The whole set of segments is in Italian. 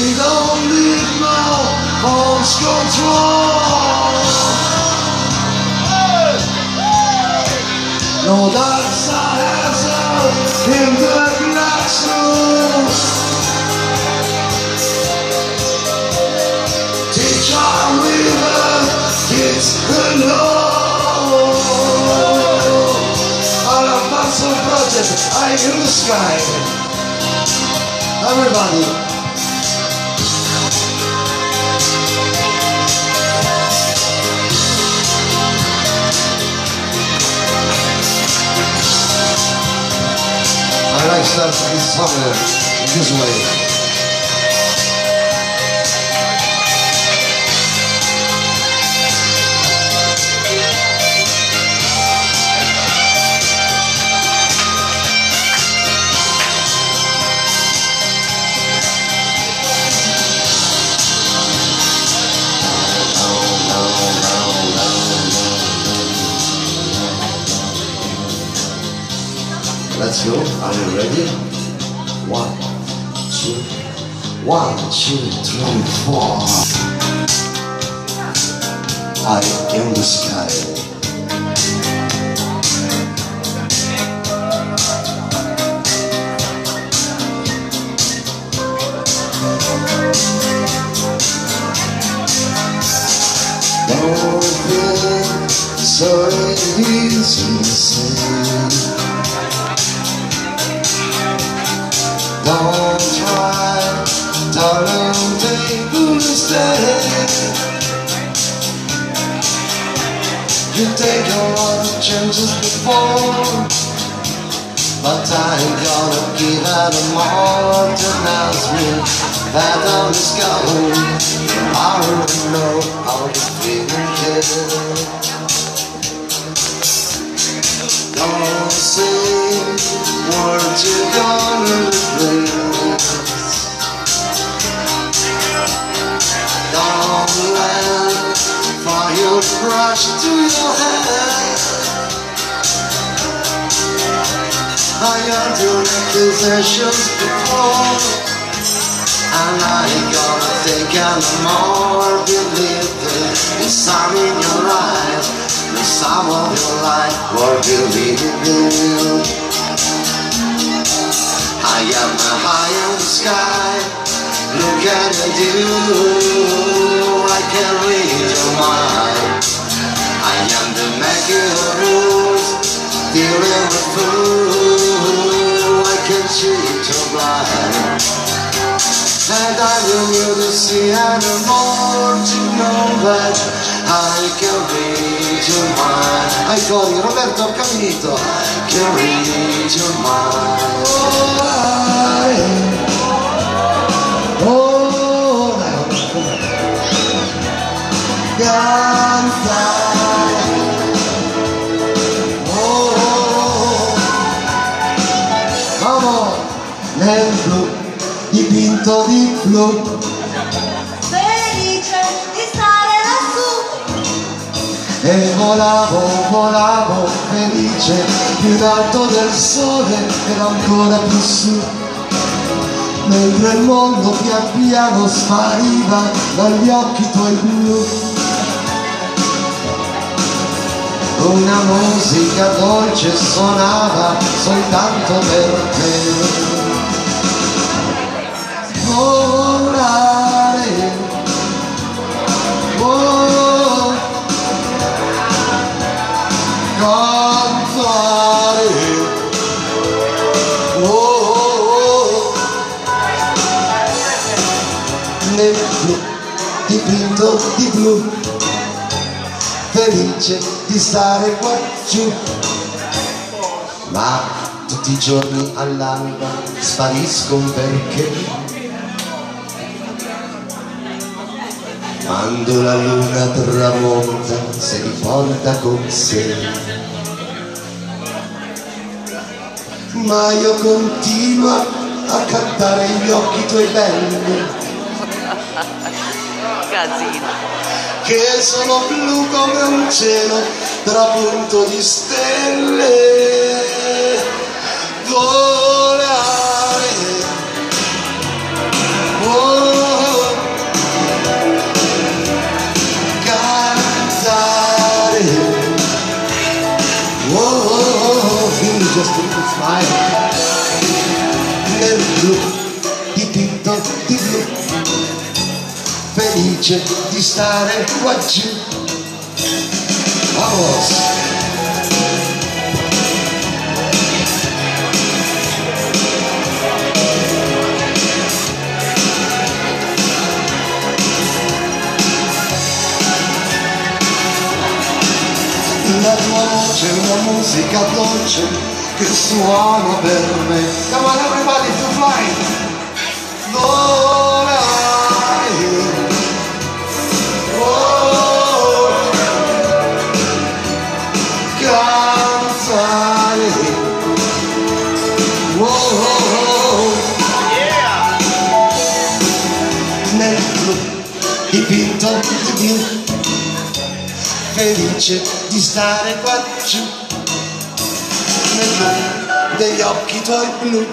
We don't need no horse control. No dark has out in the classroom. Teacher with the kids alone. All of us are projects, I in the sky. Everybody. царь царский славы без моих. Let's go. Are you ready? One, two, one, two, three, four. I in the sky. Don't feel so easy Don't try, darling, take the mistake. You take a lot of chances before, but I ain't gonna give out more to announce me that I'm discovered. I already know how to feel it. Don't say I had your possessions before, and I gonna think anymore. Believe the sun in your eyes, the sum of your life, or believe it. I am high in the sky. Look at you. I can read And I will you to see anymore to know that I can read your mind. Ai cori, Roberto Caminito, can read your mind. Oh, I, oh, can fly. Oh, vamos nel blu, dipinto di blu. Felice di stare lassù E volavo, volavo felice più in alto del sole ed ancora più su. Mentre il mondo pian piano spariva dagli occhi tuoi blu. Una musica dolce suonava soltanto per te. Volare, oh, cantare, oh, nel blu, dipinto di blu, felice di stare qua giù, ma tutti i giorni all'alba sparisco perché quando la luna tramonta si riporta con sé. Ma io continuo a cantare gli occhi tuoi belli, Casino. che sono blu come un cielo trapunto di stelle. Volare, a little smile nel blu dipinto di blu. Felice di stare qua giù. Vamos. La tua voce una musica dolce che suona per me come on everybody to fly oh, cantare oh, oh, felice di stare qua giù degli occhi tuoi blu.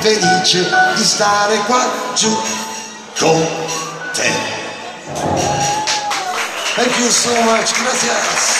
Felice di stare qua giù con te. Thank you so much. Gracias